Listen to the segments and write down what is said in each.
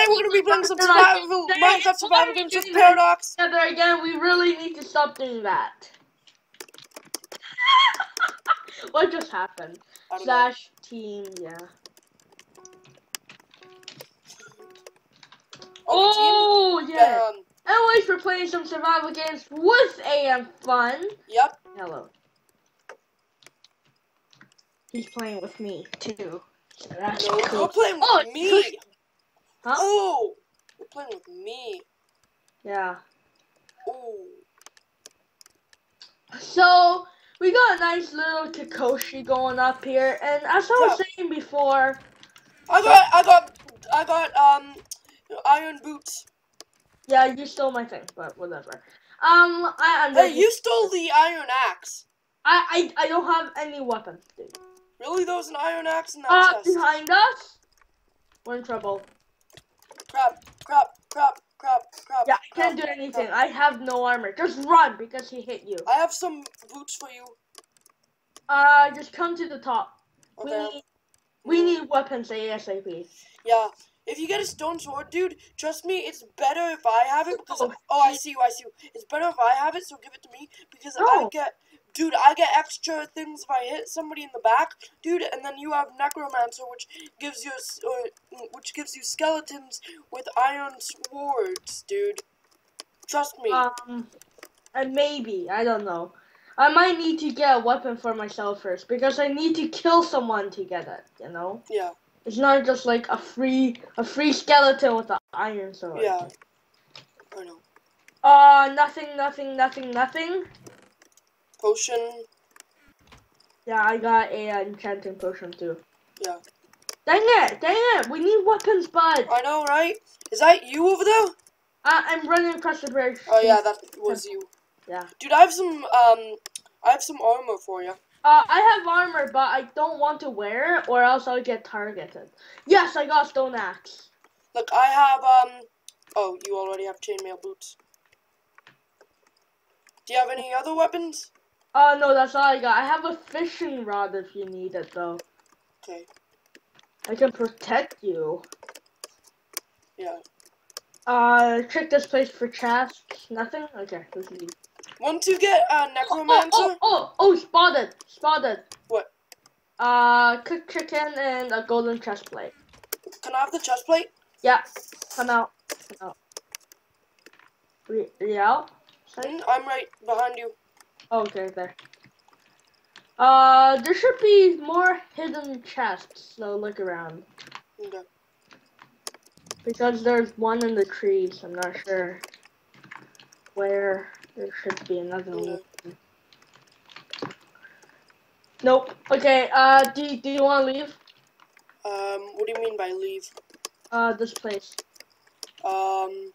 today we're gonna be playing some No, no, I survival, Minecraft survival games with Paradox. together again, we really need to stop doing that. what just happened? Don't know. Slash team, yeah. Oh, Oh, team, yeah. um, Anyways, we're playing some survival games with AM Fun. yep. Hello. He's playing with me too. So that's No, cool. you're playing with Oh, me. Huh? Oh, you're playing with me. Yeah. Oh, So we got a nice little Kikoshi going up here, and as I was saying before, I got, I got, I got, um, iron boots. yeah, you stole my thing, but whatever. Um, I I'm Hey, you stole the iron axe. I, I I don't have any weapons, dude. Really? There was an iron axe in that Uh, chest. behind us, we're in trouble. Crap, crap, crap, crap. Yeah, I can't do anything. I have no armor. Just run because he hit you. I have some boots for you. Uh, just come to the top. We need we need weapons ASAP. Yeah. If you get a stone sword, dude, trust me, it's better if I have it because Oh, oh, I see you, I see you. It's better if I have it, so give it to me because I get, dude, I get extra things if I hit somebody in the back, dude, and then you have necromancer, which gives you, uh, which gives you skeletons with iron swords, dude. Trust me. Um, and maybe I don't know. I might need to get a weapon for myself first because I need to kill someone to get it. You know, yeah, it's not just like a free a free skeleton with an iron sword. yeah. I know. Uh, nothing, nothing, nothing, nothing. Potion. Yeah, I got a uh, enchanting potion too. Yeah. Dang it! Dang it! We need weapons, bud. I know, right? Is that you over there? I, I'm running across the bridge. Oh yeah, that was you. Yeah. Dude, I have some um, I have some armor for you. Uh, I have armor, but I don't want to wear it, or else I'll get targeted. Yes, I got stone axe. Look, I have um. Oh, you already have chainmail boots. Do you have any other weapons? Uh, no, that's all I got. I have a fishing rod if you need it, though. Okay. I can protect you. Yeah. Uh, check this place for chests. Nothing? Okay. Once you get uh, Oh, necromancer. oh, oh, oh, spotted, spotted. What? Uh, cooked chicken and a golden chest plate. Can I have the chest plate? Yeah, come out, come out. Re- yeah? Mm, I'm right behind you. Oh, okay, there. Uh, there should be more hidden chests, so look around. Okay. Because there's one in the trees, I'm not sure where there should be another Okay. one. Nope. Okay, uh, do, do you want to leave? Um, what do you mean by leave? Uh, this place. Um,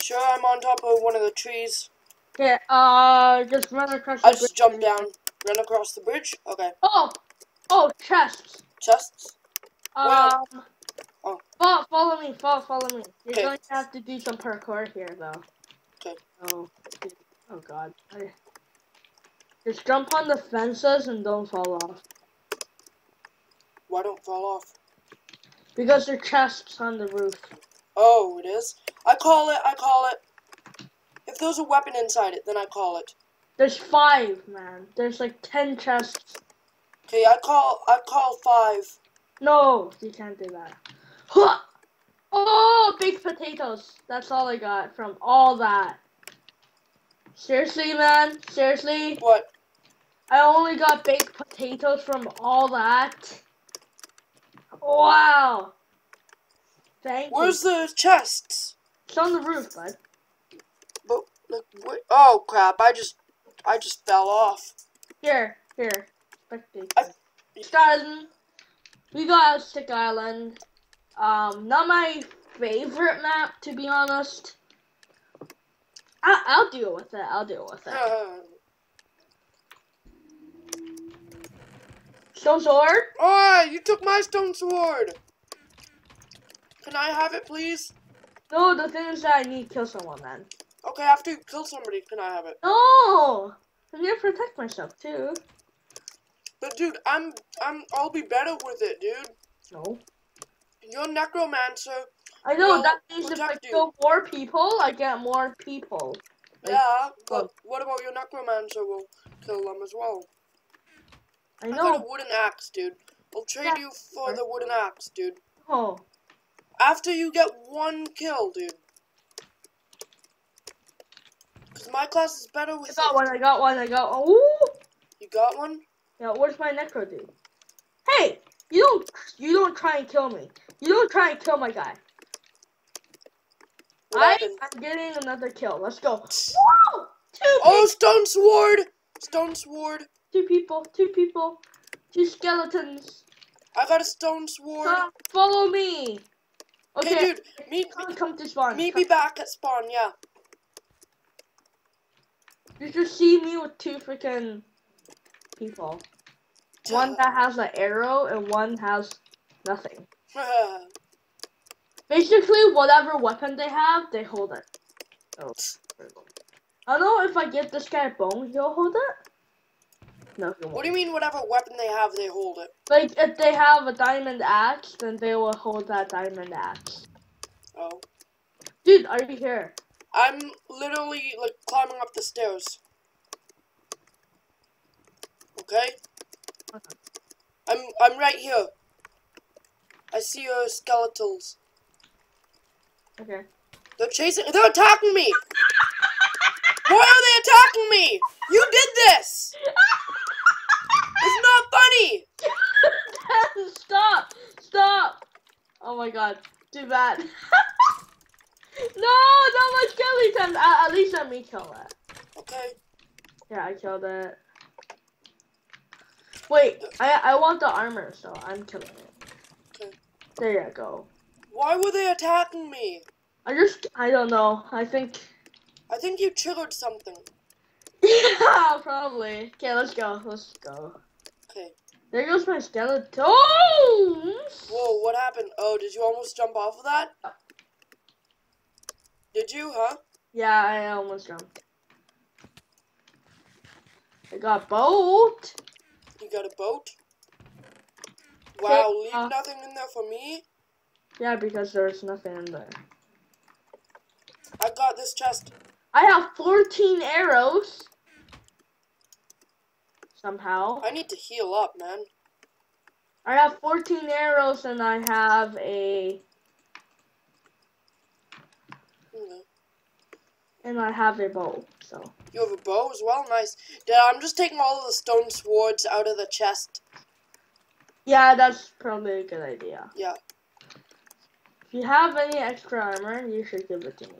sure, I'm on top of one of the trees. Okay, uh, just run across the I just jump down, run across the bridge. Okay. Oh! Oh, chests! Chests. Um, Oh. follow, follow me, follow, follow me. You're Okay. going to have to do some parkour here, though. Okay. Oh, oh god. I... Just jump on the fences and don't fall off. Why don't fall off? Because there are chests on the roof. Oh, it is. I call it. I call it. There's a weapon inside it, then I call it. There's five, man. There's like ten chests. Okay, I call. I call five. No, you can't do that. Huh! Oh, baked potatoes. That's all I got from all that. Seriously, man? Seriously? What? I only got baked potatoes from all that. Wow. Thank Where's you. the chests? It's on the roof, bud. Look. Wait. Oh crap! I just. I just fell off. Here, here. I-. We got Stick Island. Um, not my favorite map, to be honest. I I'll deal with it. I'll deal with it. Stone sword. oh, you took my stone sword. Can I have it, please? No, the thing is that I need to kill someone, man. Okay, after you kill somebody, can I have it? No, I'm need to protect myself too. But dude, I'm. I'm. I'll be better with it, dude. No. You're necromancer. I know that means if I kill more people, I get more people. Like, Yeah, but what about your necromancer will kill them as well? I know. I got a wooden axe, dude. I'll trade Yeah. you for the wooden axe, dude. Oh, After you get one kill, dude. Cause my class is better I with got one. I got one. I got. one. Ooh. You got one? Yeah, where's my necro dude? Hey, you don't. You don't try and kill me. You don't try and kill my guy. What I happened? am getting another kill. Let's go. Woo! Two Oh, stone sword! Stone sword. Two people, two people, two skeletons. I got a stone sword. Follow me. Okay, Okay, dude, meet come, come to spawn. meet Come- me back at spawn. Yeah. You just see me with two freaking people. One that has an arrow and one has nothing. Basically, whatever weapon they have, they hold it. Oh, there we go. I don't know if I get this guy a bone, he'll hold it. No, he what do you mean? Whatever weapon they have, they hold it. Like if they have a diamond axe, then they will hold that diamond axe. Oh. Dude, are you here? I'm literally like climbing up the stairs. Okay? I'm I'm right here. I see your skeletals. Okay. They're chasing they're attacking me! Why are they attacking me? You did this! It's not funny! Stop! Stop! Oh my god, too bad. no, not my skeleton. At, at least let me kill it. Okay. Yeah, I killed it. Wait, I I want the armor, so I'm killing it. Okay. There you go. Why were they attacking me? I just I don't know. I think I think you triggered something. yeah, probably. Okay, let's go. Let's go. Okay. There goes my skeleton. Whoa, what happened? Oh, did you almost jump off of that? Uh, Did you, huh? Yeah, I almost jumped. I got a boat. You got a boat? Wow, leave uh, nothing in there for me? Yeah, because there's nothing in there. I got this chest. I have 14 arrows. Somehow. I need to heal up, man. I have 14 arrows and I have a Okay. And I have a bow. So You have a bow as well? Nice. Yeah, I'm just taking all of the stone swords out of the chest. yeah, that's probably a good idea. Yeah. If you have any extra armor, you should give it to me.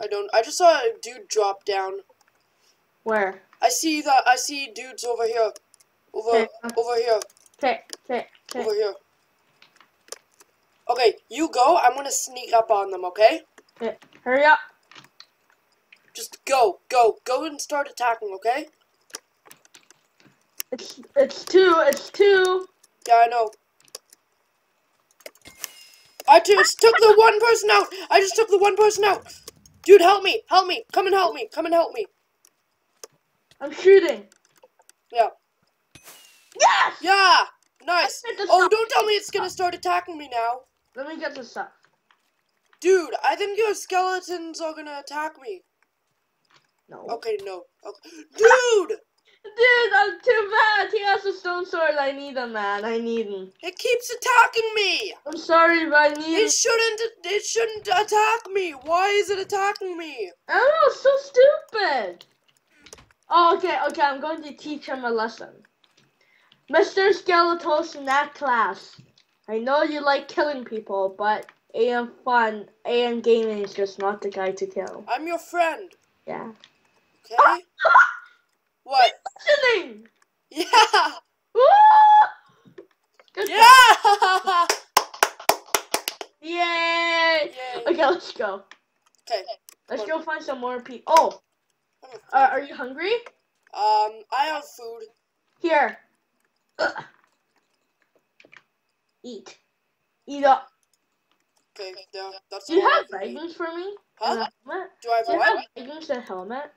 I don't. I just saw a dude drop down. Where? I see that. I see dudes over here. Over, Okay. over here. Okay, okay, okay. Over here. Okay, you go. I'm gonna sneak up on them. Okay? Hurry up. Just go, go, go and start attacking. Okay? It's it's two. It's two. Yeah, I know. I just took the one person out. I just took the one person out. Dude, help me! Help me! Come and help me! Come and help me! I'm shooting. Yeah. Yes. Yeah! Nice! Oh, don't tell me it's gonna start attacking me now. Let me get this stuff. Dude, I think your skeletons are gonna attack me. No. Okay, no. Okay. Dude! Dude, I'm too bad. He has a stone sword. I need him, man. I need him. It keeps attacking me! I'm sorry, but I need him. It shouldn't it shouldn't attack me! Why is it attacking me? I don't know. It's so stupid. Oh, okay, okay. I'm going to teach him a lesson. Mr. Skeletos in that class. I know you like killing people, but AM Fun, AM Gaming is just not the guy to kill. I'm your friend, Yeah. Okay? What? Listening! Yeah! Good. Yeah! Yay! Yay. Okay, let's go. Okay. Let's go find some more people. Oh, uh, are you hungry? Um, I have food. Here. Ugh. Eat. Eat up. Okay, there. That's Do you have leggings for me? Huh? Do I have Do a you have what? leggings and helmet?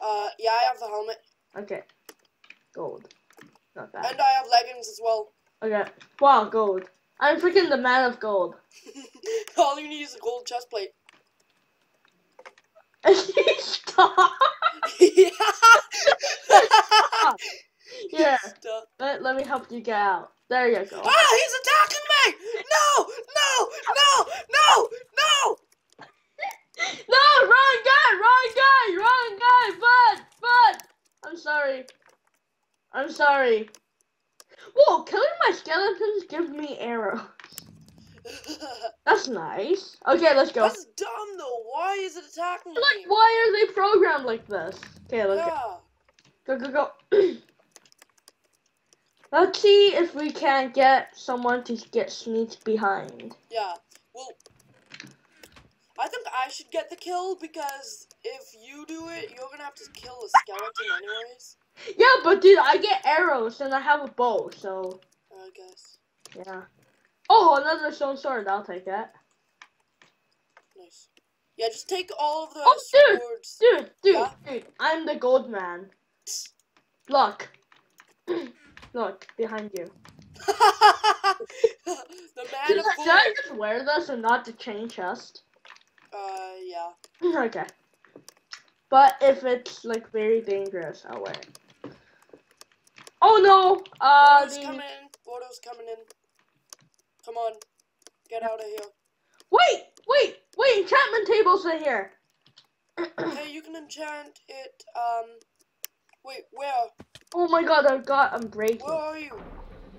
Uh, yeah, I have the helmet. Okay. Gold. Not bad. And I have leggings as well. Okay. Wow, gold. I'm freaking the man of gold. All you need is a gold chest plate. Stop. yeah. Stop. let, let me help you get out. There you go. Ah, he's attacking me! No! No! No! No! No! No, wrong guy, wrong guy, wrong guy, bud, bud. I'm sorry. I'm sorry. Whoa, killing my skeletons gives me arrows. That's nice. Okay, let's go. That's dumb though. Why is it attacking me? Like, why are they programmed like this? Okay, let's yeah. go. Go, go, go. let's see if we can get someone to get sneaked behind. Yeah. Well, I think I should get the kill because if you do it, you're gonna have to kill a skeleton anyways. Yeah, but dude, I get arrows and I have a bow, so I guess. yeah. Oh, another stone sword. I'll take that. Nice. Yeah, just take all of the Oh, dude! swords. Dude, dude, Yeah? dude, I'm the gold man. Look. Look, behind you. the man Should of I, gold. should I just wear this and not the chain chest? Uh, yeah. okay. But if it's like very dangerous, I'll wear it. Oh no! Uh, Bordo's the... coming in. Bordo's coming in. Come on. Get out of here. wait, wait, wait! Enchantment tables are here. Hey, you can enchant it. Um, wait, where? oh my god! I've got. I'm breaking. Where are you?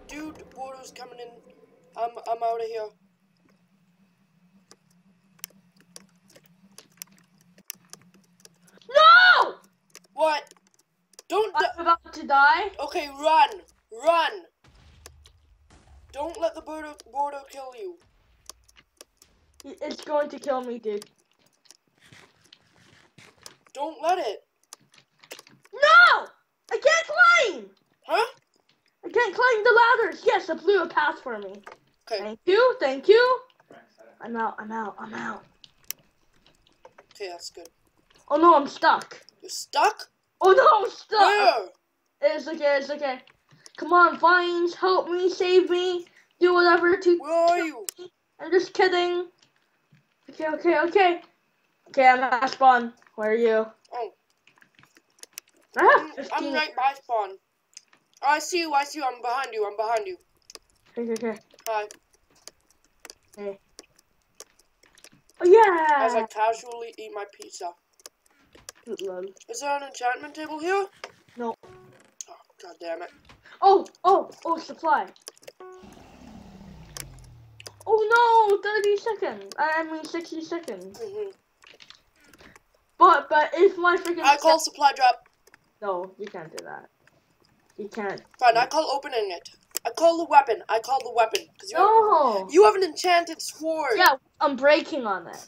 Dude, Bordo's coming in. I'm, I'm out of here. No! What? Don't. I'm about to die. okay, run, run. Don't let the Bordo, Bordo kill you. It's going to kill me, dude. Don't let it. No! I can't climb! Huh? I can't climb the ladders. Yes, it blew a path for me. Okay. Thank you, thank you. I'm out, I'm out, I'm out. Okay, that's good. Oh no, I'm stuck. You're stuck? Oh no, I'm stuck. Where? It's okay, it's okay. Come on, Vines, help me, save me, do whatever to. Where are you? I'm just kidding. Okay, okay, okay. Okay, I'm at spawn. Where are you? Oh. I'm, I'm right by spawn. Oh, I see you, I see you. I'm behind you, I'm behind you. Okay, okay. Hi. Oh yeah. As I casually eat my pizza. Lol. Is there an enchantment table here? No. Oh, god damn it. Oh, oh, oh, supply. Oh no, 30 seconds. I mean 60 seconds. hmm But, but if my freaking. I call supply drop. No, you can't do that. You can't. Fine, I call opening it. I call the weapon. I call the weapon. Because you, have- No! you have an enchanted sword. Yeah, I'm breaking on it.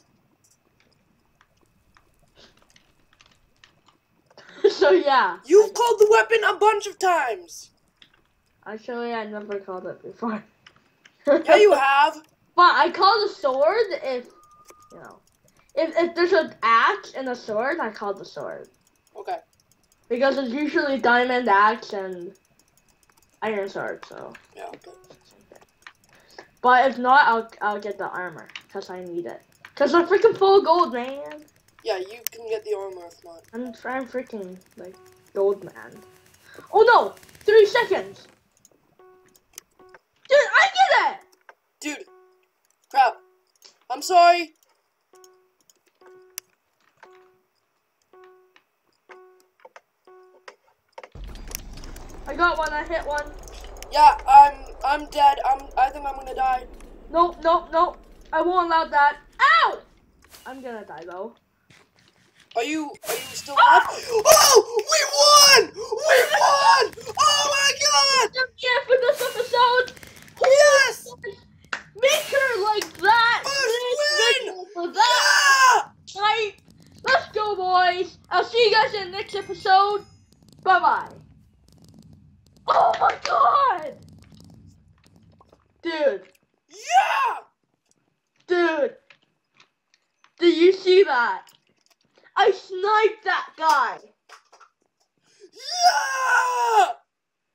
So yeah. You've called the weapon a bunch of times. Actually, I never called it before. Yeah, you have. But I call the sword if, you know, if, if there's an axe and a sword, I call the sword. Okay. Because it's usually diamond axe and iron sword, so. Yeah, okay. But if not, I'll, I'll get the armor, because I need it. Because I'm freaking full of gold, man. Yeah, you can get the armor if not. I'm, I'm freaking, like, gold man. Oh no! Three seconds! Dude, I get it! Dude. Crap. I'm sorry. I got one, I hit one. Yeah, I'm I'm dead. I'm I think I'm gonna die. Nope, nope, nope. I won't allow that. Ow! I'm gonna die though. Are you are you still alive? Oh! We won! We won! Oh my god! Yeah, for this episode. Yes! Make her like that. First win! her For that. Yeah! Right. Let's go, boys. I'll see you guys in the next episode. Bye bye. Oh my god! Dude, Yeah! dude. Did you see that? I sniped that guy. Yeah!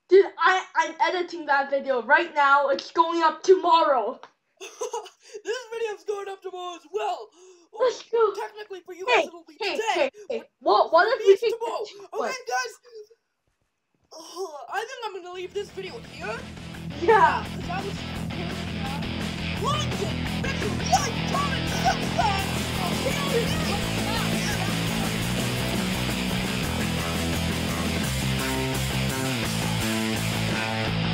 Dude, I, I'm editing that video right now. It's going up tomorrow. this video's going up tomorrow as well. Oh, Let's go. Technically, for you hey, guys, it'll be hey, today. Hey, hey. What, what if we take tomorrow? Okay, guys. Oh, I think I'm gonna leave this video here. Yeah. Because I was Like oh, it, you like, comment, subscribe. I'll see you next. Bye.